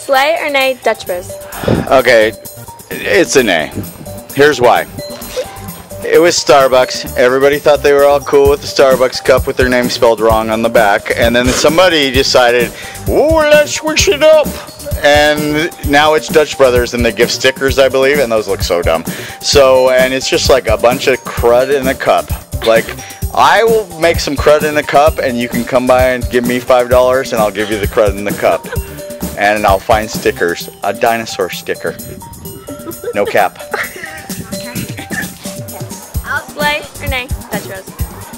Slay or nay Dutch Bros? Okay, it's a A. Here's why. It was Starbucks. Everybody thought they were all cool with the Starbucks cup with their name spelled wrong on the back. And then somebody decided, ooh, let's switch it up. And now it's Dutch Brothers and they give stickers, I believe, and those look so dumb. So, and it's just like a bunch of crud in a cup. Like, I will make some crud in a cup and you can come by and give me $5 and I'll give you the crud in the cup. And I'll find stickers. A dinosaur sticker. No cap. I'll Slay or nay Dutch Bros?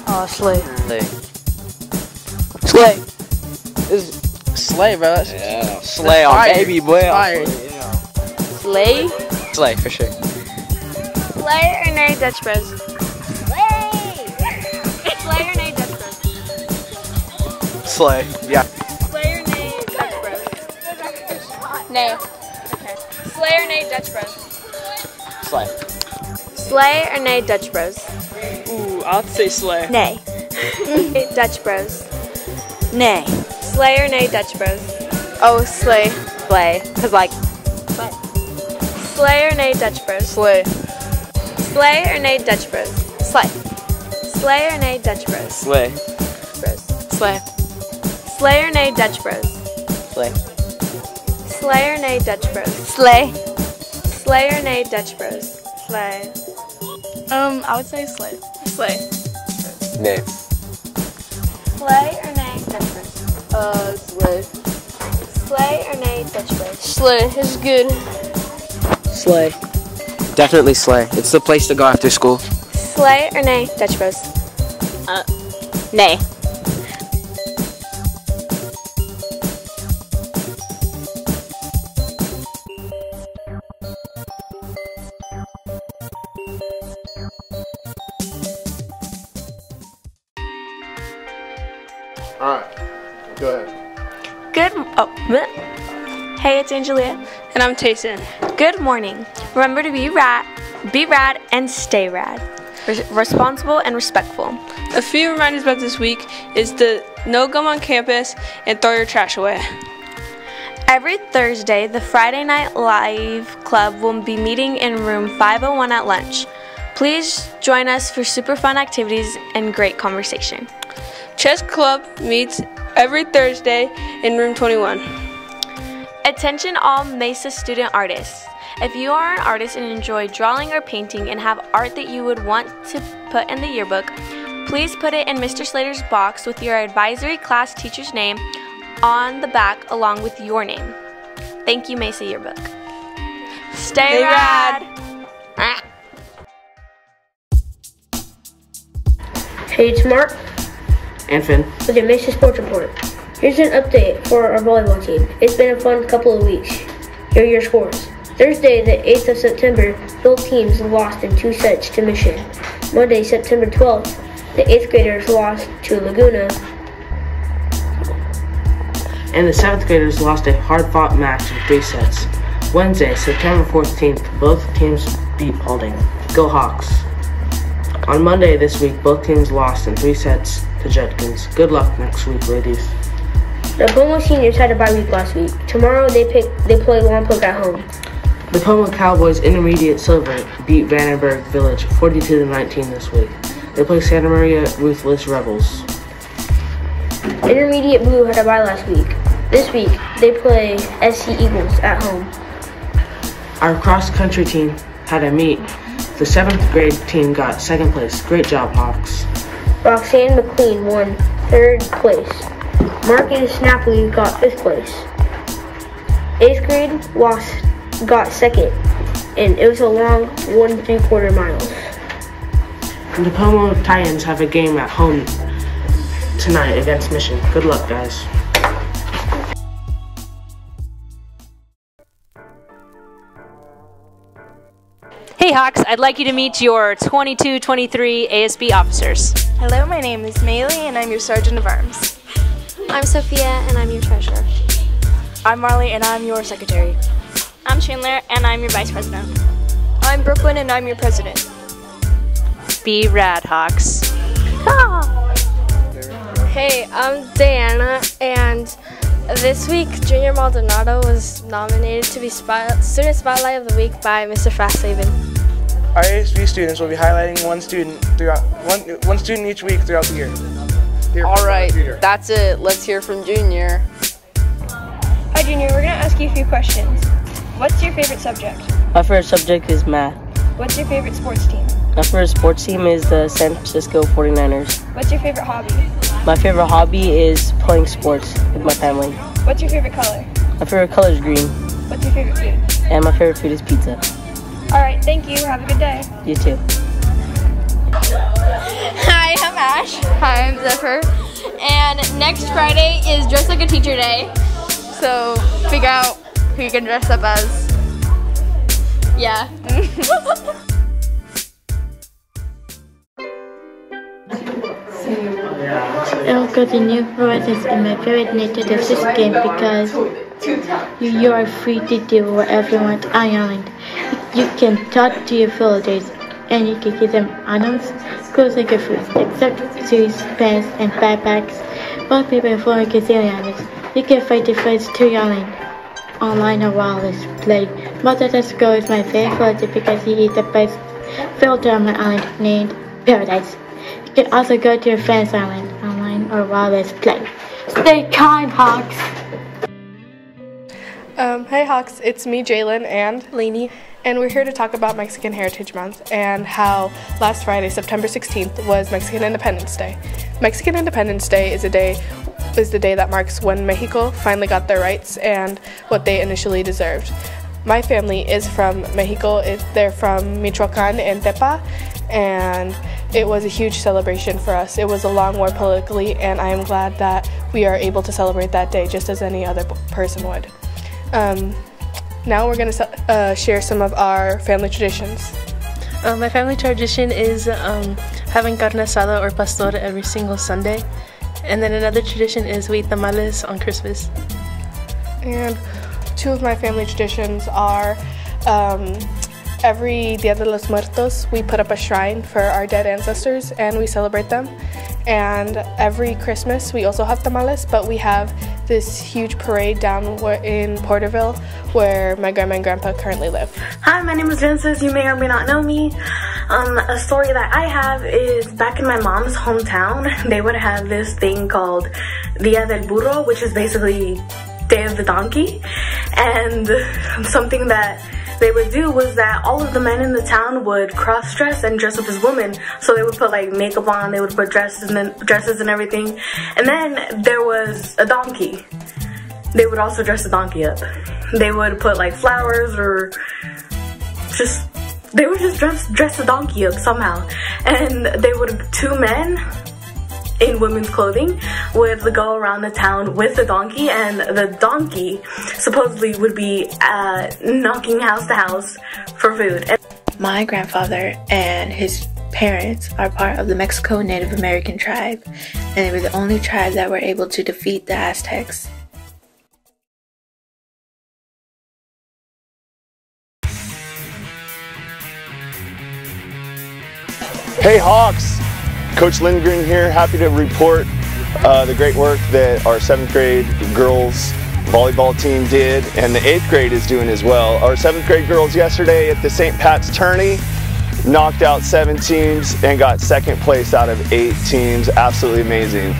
Oh, Slay. Slay. Slay. Is Slay, bro. That's Yeah. Slay on Fire. baby boy. Fire. Slay? Slay for sure. Slay or nay Dutch Bros? Slay! Slay or nay Dutch Bros? Slay. Yeah. Nay. Okay. Slay or nay Dutch Bros? Slay. Slay or nay Dutch Bros? Ooh, I'll say Slay. Nay. Dutch Bros. Nay. Slay or nay Dutch Bros? Oh, slay. Slay. Cause like, Slay or nay Dutch Bros? Slay. Slay or nay Dutch Bros? slay. Slay or nay Dutch Bros? Slay. Bros. Slay. Slay or nay Dutch Bros? Slay. Slay or nay Dutch Bros? Slay. Slay or nay Dutch Bros? Slay. Um, I would say slay. Slay. Nay. Slay or nay Dutch Bros? Uh, Slay. Slay or nay Dutch Bros? Slay is good. Slay. Definitely Slay. It's the place to go after school. Slay or nay Dutch Bros? Uh, nay. All right, go ahead. Good. Oh. bleh. Hey, it's Angelia. And I'm Tayson. Good morning. Remember to be rad, be rad, and stay rad. Res- responsible and respectful. A few reminders about this week is the no gum on campus and throw your trash away. Every Thursday, the Friday Night Live Club will be meeting in room 501 at lunch. Please join us for super fun activities and great conversation. Chess Club meets every Thursday in room 21. Attention all Mesa student artists. If you are an artist and enjoy drawing or painting and have art that you would want to put in the yearbook, please put it in Mr. Slater's box with your advisory class teacher's name on the back along with your name. Thank you, Mesa Yearbook. Stay, Stay rad. rad. Hey, it's Mark And Finn. with your Mesa Sports Report. Here's an update for our volleyball team. It's been a fun couple of weeks. Here are your scores. Thursday, the 8th of September, both teams lost in two sets to Mission. Monday, September 12th, the 8th graders lost to Laguna. And the 7th graders lost a hard fought match in three sets. Wednesday, September 14th, both teams beat Paulding. Go Hawks. On Monday this week, both teams lost in three sets to Judkins. Good luck next week, ladies. The Pomo seniors had a bye week last week. Tomorrow, they pick they play Lompoc at home. The Pomo Cowboys Intermediate Silver beat Vandenberg Village 42 to 19 this week. They play Santa Maria Ruthless Rebels. Intermediate Blue had a bye last week. This week, they play SC Eagles at home. Our cross country team had a meet. The seventh grade team got second place. Great job, Hawks. Roxanne McLean won third place. Marcus Napoli got fifth place. Eighth grade lost got second, and it was a long one three quarter miles. The Pomo Titans have a game at home tonight against Mission. Good luck, guys. Hawks, I'd like you to meet your 22-23 ASB officers. Hello, my name is Maylee, and I'm your Sergeant of Arms. I'm Sophia, and I'm your treasurer. I'm Marley, and I'm your Secretary. I'm Chandler, and I'm your vice president. I'm Brooklyn, and I'm your President. Be rad, Hawks. Ah! Hey, I'm Diana, and This week, Junior Maldonado was nominated to be Student Spotlight of the Week by Mr. Fasthaven. Our ASB students will be highlighting one student throughout one one student each week throughout the year. Here All right, that's it. Let's hear from Junior. Hi, Junior. We're gonna ask you a few questions. What's your favorite subject? My favorite subject is math. What's your favorite sports team? My favorite sports team is the San Francisco 49ers. What's your favorite hobby? My favorite hobby is playing sports with my family. What's your favorite color? My favorite color is green. What's your favorite food? And my favorite food is pizza. All right, thank you. Have a good day. You too. Hi, I'm Ash. Hi, I'm Zephyr. And next Friday is Dress Like a Teacher Day. So figure out who you can dress up as. Yeah. Oh, because the new horizons in my favorite nature of this game because you, you are free to do whatever you want on your island. You can talk to your villagers and you can give them items, clothes, and good foods, except shoes, pants, and backpacks. While people in Florida can see islands, you can fight the friends to your island online or wireless play. Mother Let's is my favorite villager because he is the best filter on my island named Paradise. You can also go to your friend's island online or wireless play. Stay kind, Hawks! Um, hey Hawks, it's me, Jalen, and Lainey, and we're here to talk about Mexican Heritage Month and how last Friday, September 16th, was Mexican Independence Day. Mexican Independence Day is a day is the day that marks when Mexico finally got their rights and what they initially deserved. My family is from Mexico. They're from Michoacan and Tepa, and it was a huge celebration for us. It was a long war politically, and I am glad that we are able to celebrate that day just as any other person would. Um, now we're going to uh, share some of our family traditions. Uh, my family tradition is um, having carne asada or pastor every single Sunday. And then another tradition is we eat tamales on Christmas. And two of my family traditions are um, every Dia de los Muertos, we put up a shrine for our dead ancestors and we celebrate them. And every Christmas, we also have tamales, but we have this huge parade down in Porterville where my grandma and grandpa currently live. Hi, my name is Genesis. You may or may not know me. Um, a story that I have is back in my mom's hometown, they would have this thing called Dia del Burro, which is basically Day of the Donkey. And something that they would do was that all of the men in the town would cross dress and dress up as women. So they would put like makeup on, they would put dresses and dresses and everything. And then there was a donkey. They would also dress the donkey up. They would put like flowers or just they would just dress dress the donkey up somehow. And they would two men in women's clothing would go around the town with the donkey and the donkey supposedly would be uh, knocking house to house for food. My grandfather and his parents are part of the Mexico Native American tribe and they were the only tribe that were able to defeat the Aztecs. Hey Hawks! Coach Lindgren here, happy to report uh, the great work that our seventh grade girls volleyball team did and the eighth grade is doing as well. Our seventh grade girls yesterday at the St. Pat's Tourney knocked out seven teams and got second place out of eight teams. Absolutely amazing.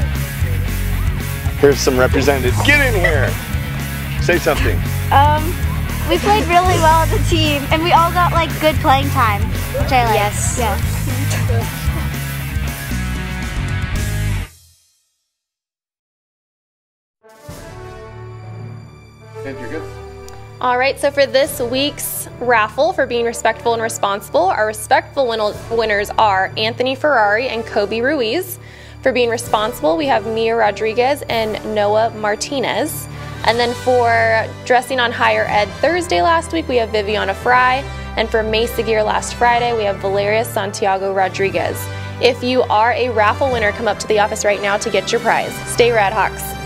Here's some representatives. Get in here. Say something. Um, we played really well as a team and we all got like good playing time, which I like. Yes. Yeah. And you're good. All right, so for this week's raffle for being respectful and responsible, our respectful win- winners are Anthony Ferrari and Kobe Ruiz. For being responsible, we have Mia Rodriguez and Noah Martinez. And then for dressing on higher ed Thursday last week, we have Viviana Fry. And for Mesa Gear last Friday, we have Valeria Santiago Rodriguez. If you are a raffle winner, come up to the office right now to get your prize. Stay Rad Hawks.